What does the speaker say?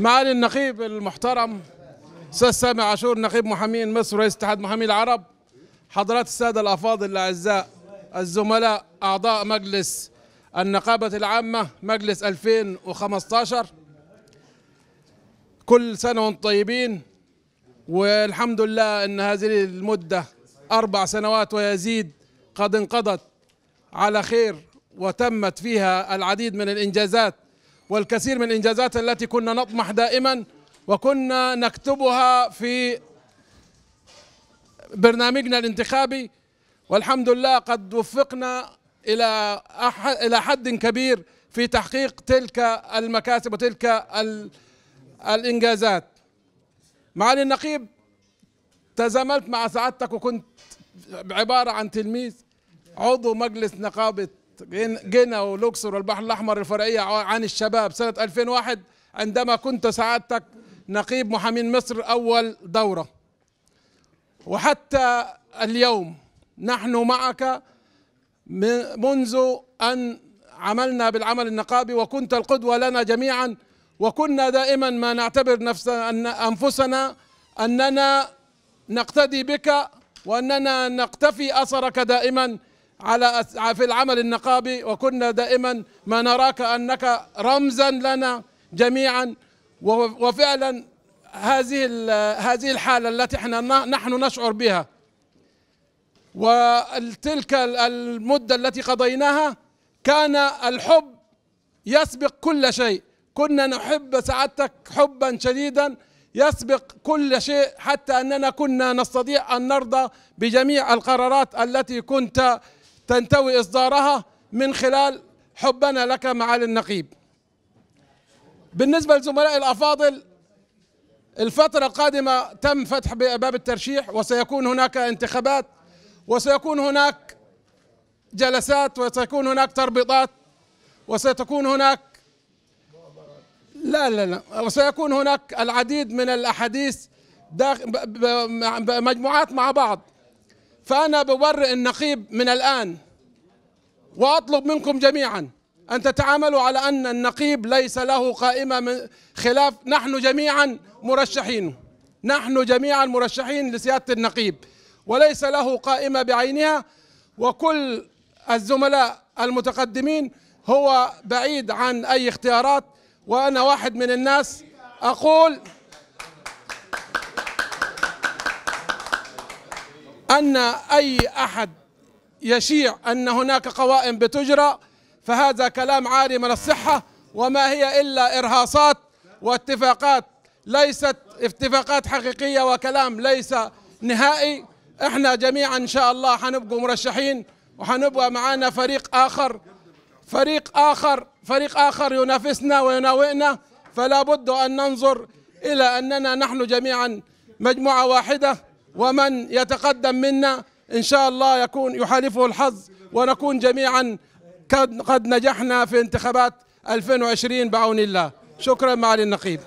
معالي النقيب المحترم أستاذ سامي عاشور نقيب محامين مصر رئيس اتحاد محامي العرب حضرات السادة الأفاضل الأعزاء الزملاء أعضاء مجلس النقابة العامة مجلس 2015 كل سنة وأنتم طيبين والحمد لله إن هذه المدة أربع سنوات ويزيد قد انقضت على خير وتمت فيها العديد من الإنجازات والكثير من الانجازات التي كنا نطمح دائما وكنا نكتبها في برنامجنا الانتخابي والحمد لله قد وفقنا إلى إلى حد كبير في تحقيق تلك المكاسب وتلك الإنجازات. معالي النقيب تزاملت مع سعادتك وكنت عبارة عن تلميذ عضو مجلس نقابة جنة ولوكسور والبحر الأحمر الفرعية عن الشباب. سنة 2001 عندما كنت سعادتك نقيب محامين مصر أول دورة. وحتى اليوم نحن معك منذ أن عملنا بالعمل النقابي وكنت القدوة لنا جميعا. وكنا دائما ما نعتبر نفسنا أن أنفسنا أننا نقتدي بك وأننا نقتفي أثرك دائما على في العمل النقابي وكنا دائما ما نراك أنك رمزا لنا جميعا. وفعلا هذه هذه الحالة التي إحنا نحن نشعر بها. وتلك المدة التي قضيناها كان الحب يسبق كل شيء. كنا نحب سعادتك حبا شديدا يسبق كل شيء حتى أننا كنا نستطيع أن نرضى بجميع القرارات التي كنت تنتوي إصدارها من خلال حبنا لك معالي النقيب. بالنسبة لزملائي الأفاضل الفترة القادمة تم فتح باب الترشيح وسيكون هناك انتخابات وسيكون هناك جلسات وسيكون هناك تربيطات وستكون هناك لا لا لا وسيكون هناك العديد من الأحاديث مجموعات مع بعض. فأنا ببرئ النقيب من الآن وأطلب منكم جميعا أن تتعاملوا على أن النقيب ليس له قائمة من خلاف. نحن جميعا مرشحين. نحن جميعا مرشحين لسيادة النقيب. وليس له قائمة بعينها. وكل الزملاء المتقدمين هو بعيد عن أي اختيارات. وأنا واحد من الناس أقول أن أي أحد يشيع أن هناك قوائم بتجرى فهذا كلام عاري من الصحة وما هي إلا إرهاصات واتفاقات ليست اتفاقات حقيقية وكلام ليس نهائي. إحنا جميعا إن شاء الله حنبقوا مرشحين وحنبقى معانا فريق آخر. فريق آخر فريق آخر ينافسنا ويناوئنا فلا بد أن ننظر إلى أننا نحن جميعا مجموعة واحدة. ومن يتقدم منا إن شاء الله يكون يحالفه الحظ ونكون جميعا قد نجحنا في انتخابات 2020 بعون الله. شكرا معالي النقيب.